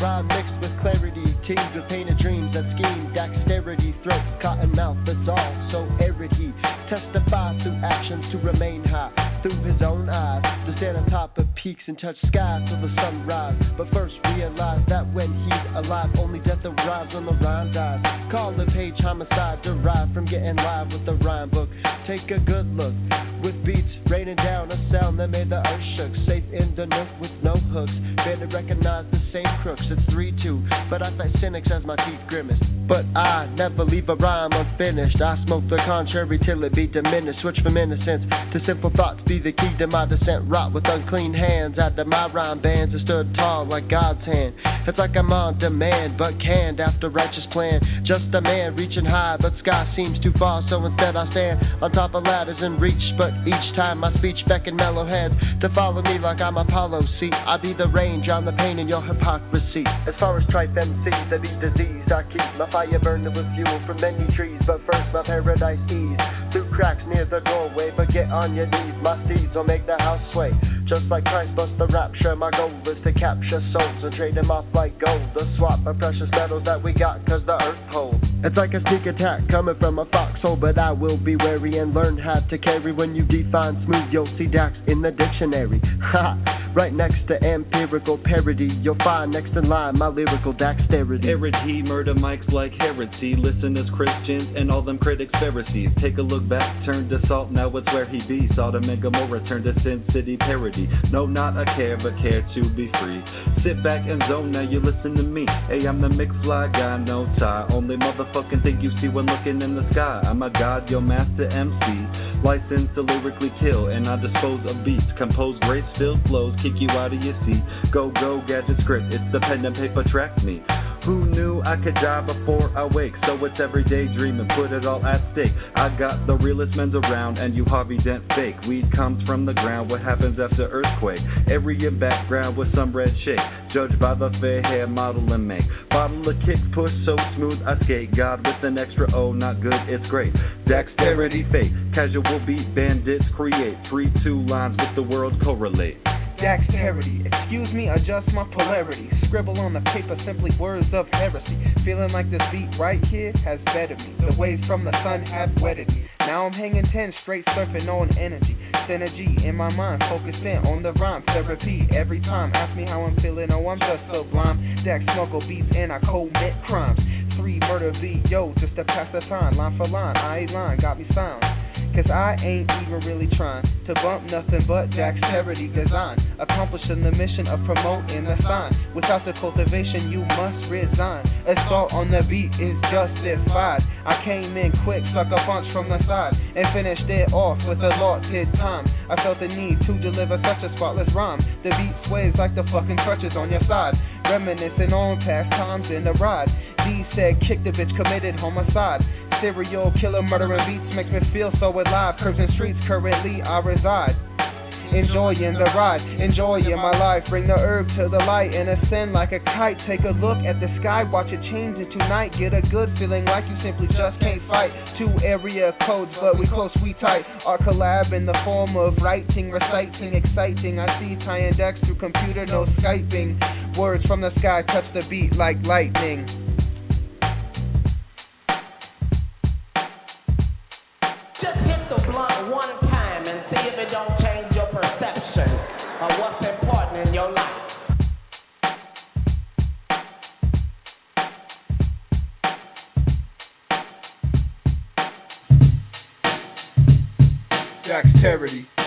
Rhyme mixed with clarity, teamed with painted dreams that scheme. Daxterity, throat, cotton mouth, that's all. So arid he testify through actions to remain high. Through his own eyes, to stand on top of peaks and touch sky till the sun rise. But first realize that when he's alive, only death arrives when the rhyme dies. Call the page homicide derived from getting live with the rhyme book. Take a good look with beats raining down a sound that made the earth shook. Safe in the nook with no hooks. Better recognize the same crooks. It's 3 2, but I fight cynics as my teeth grimace. But I never leave a rhyme unfinished. I smoke the contrary till it be diminished. Switch from innocence to simple thoughts be the key to my descent. Rot with unclean hands. Out of my rhyme bands and stood tall like God's hand. It's like I'm on demand, but canned after righteous plan. Just a man reaching high, but sky seems too far. So instead I stand on top of ladders and reach. But each time my speech beckon mellow heads to follow me like I'm Apollo. See, I be the range, I'm the pain in your hypocrisy. As far as tripe MCs that be diseased, I keep my fire burning with fuel from many trees. But first, my paradise ease through cracks near the doorway. But get on your knees, my steeds will make the house sway. Just like Christ bust the rapture, my goal is to capture souls and trade them off like gold. To swap my precious metals that we got, cause the earth hold. It's like a sneak attack coming from a foxhole, but I will be wary and learn how to carry. When you define smooth, you'll see Dax in the dictionary. Ha! Right next to empirical parody, you'll find next in line my lyrical dexterity. Herod he murder mics like heresy. Listen as Christians and all them critics Pharisees. Take a look back, turn to salt, now it's where he be. Sodom and Gomorrah turn to Sin City parody. No, not a care, but care to be free. Sit back and zone, now you listen to me. Hey, I'm the McFly guy, no tie. Only motherfucking thing you see when looking in the sky. I'm a god, your master MC. Licensed to lyrically kill, and I dispose of beats. Compose grace filled flows, kick you out of your seat. Go, go, gadget script, it's the pen and paper track me. Who knew I could die before I wake? So it's everyday dreaming, put it all at stake. I got the realest men's around, and you Harvey Dent fake. Weed comes from the ground, what happens after earthquake? Area background with some red shake. Judged by the fair hair model and make. Bottle of kick push so smooth I skate. God with an extra O, not good, it's great. Dexterity fake, casual beat bandits create. Three, two lines with the world correlate. Daxterity, excuse me, adjust my polarity. Scribble on the paper simply words of heresy. Feeling like this beat right here has bettered me. The waves from the sun have wetted me. Now I'm hanging 10 straight surfing on energy. Synergy in my mind, focusing on the rhyme. Therapy every time. Ask me how I'm feeling, oh, I'm just sublime. Dex smuggle beats and I commit crimes. Three murder beat, yo, just to pass the time. Line for line, I lying, got me styling. Cause I ain't even really trying to bump nothing but dexterity design. Accomplishing the mission of promoting the sign. Without the cultivation, you must resign. Assault on the beat is justified. I came in quick, suck a punch from the side, and finished it off with a allotted time. I felt the need to deliver such a spotless rhyme. The beat sways like the fucking crutches on your side. Reminiscing on past times in the ride. D said, kick the bitch, committed homicide. Serial killer murdering beats makes me feel so alive. Curbs and streets, currently I reside. Enjoying the ride, enjoying my life. Bring the herb to the light and ascend like a kite. Take a look at the sky, watch it change into night. Get a good feeling like you simply just can't fight. Two area codes, but we close, we tight. Our collab in the form of writing, reciting, exciting. I see tying decks through computer, no Skyping. Words from the sky touch the beat like lightning. Daxterity.